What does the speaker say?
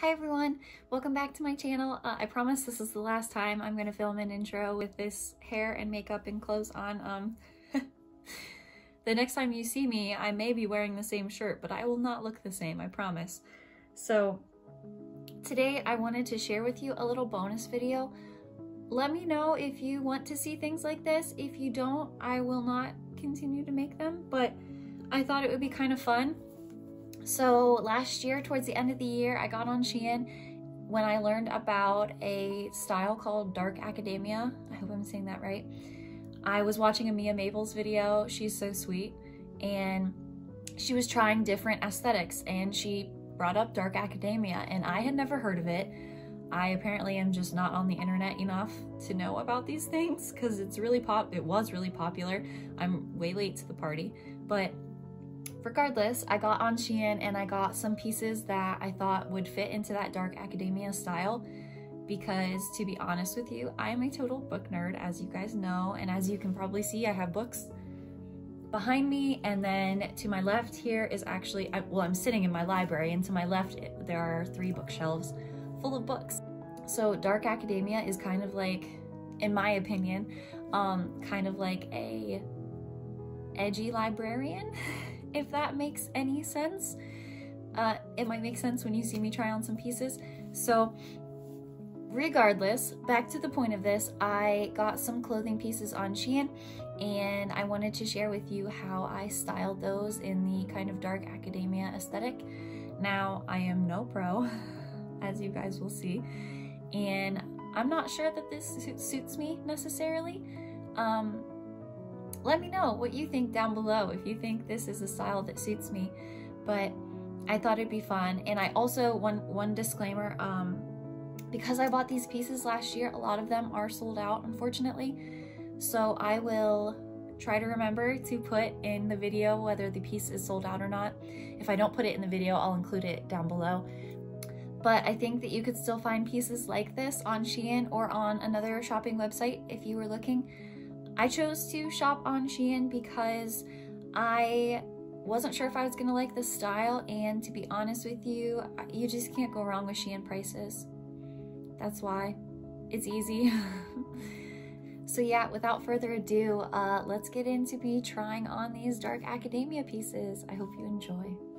Hi everyone, welcome back to my channel. Uh, I promise this is the last time I'm to film an intro with this hair and makeup and clothes on. Um, the next time you see me, I may be wearing the same shirt, but I will not look the same, I promise. So today I wanted to share with you a little bonus video. Let me know if you want to see things like this. If you don't, I will not continue to make them, but I thought it would be kind of fun so last year, towards the end of the year, I got on Shein when I learned about a style called Dark Academia. I hope I'm saying that right. I was watching a Mia Maples video. She's so sweet. And she was trying different aesthetics and she brought up Dark Academia and I had never heard of it. I apparently am just not on the internet enough to know about these things because it's really pop it was really popular. I'm way late to the party, but Regardless, I got on Shein and I got some pieces that I thought would fit into that dark academia style because to be honest with you, I am a total book nerd as you guys know and as you can probably see I have books behind me and then to my left here is actually, well I'm sitting in my library and to my left there are three bookshelves full of books. So Dark Academia is kind of like, in my opinion, um, kind of like a edgy librarian if that makes any sense. Uh, it might make sense when you see me try on some pieces. So regardless, back to the point of this, I got some clothing pieces on Shein and I wanted to share with you how I styled those in the kind of dark academia aesthetic. Now, I am no pro, as you guys will see, and I'm not sure that this suits me necessarily. Um, let me know what you think down below if you think this is a style that suits me. But I thought it'd be fun. And I also, one, one disclaimer, um, because I bought these pieces last year, a lot of them are sold out, unfortunately. So I will try to remember to put in the video whether the piece is sold out or not. If I don't put it in the video, I'll include it down below. But I think that you could still find pieces like this on Shein or on another shopping website if you were looking. I chose to shop on Shein because I wasn't sure if I was gonna like the style and to be honest with you, you just can't go wrong with Shein prices. That's why. It's easy. so yeah, without further ado, uh, let's get into me trying on these Dark Academia pieces. I hope you enjoy.